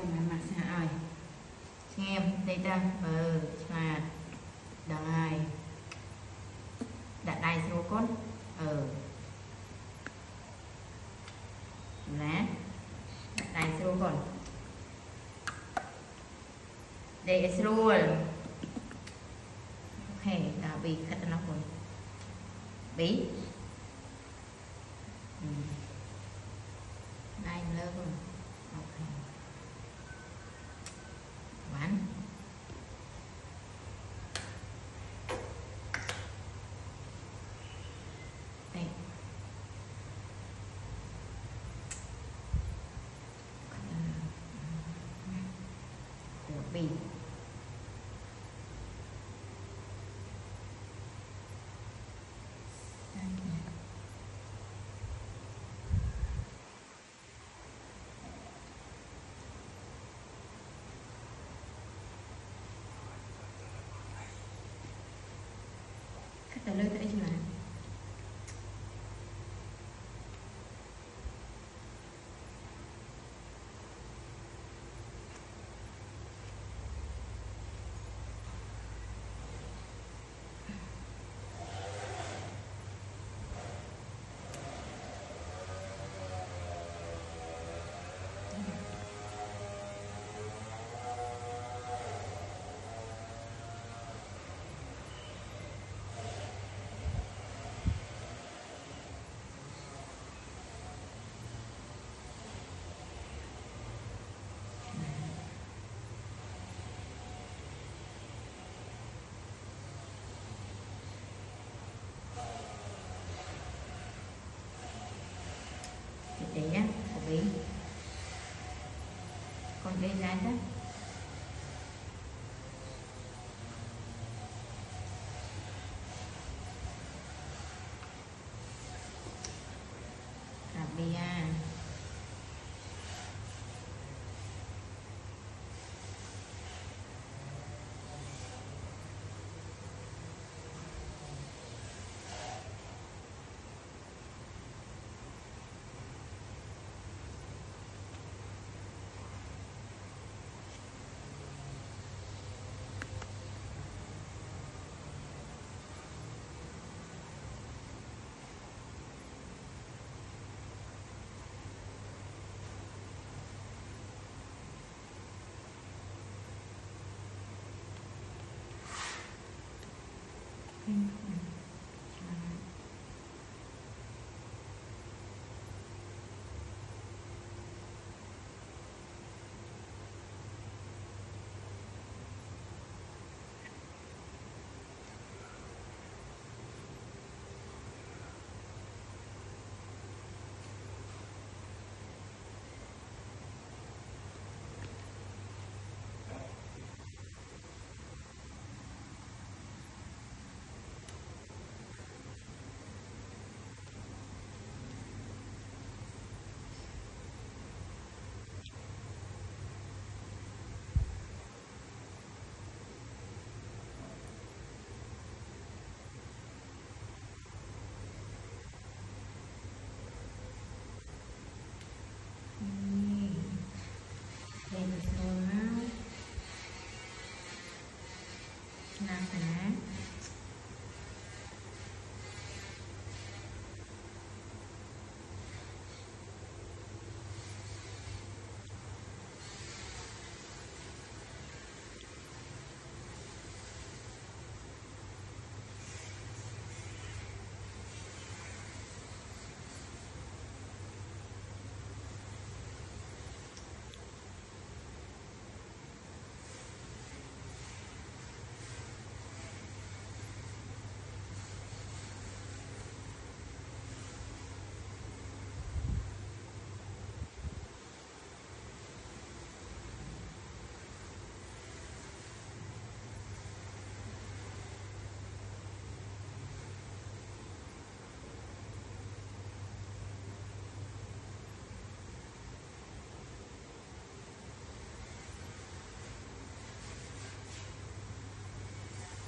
ចាំបានម៉ាក់សាឲ្យស្ងៀមតិចទៅមើលឆ្លាតដល់ហើយដាក់ដៃស្រួលកូនអឺណាដាក់ដៃស្រួលកូនដៃស្រួលអូខេដល់ B ខិតទៅណាកូន B của bì Đây nè. Tới đây chưa nào? Còn đây là đó? Cà everything.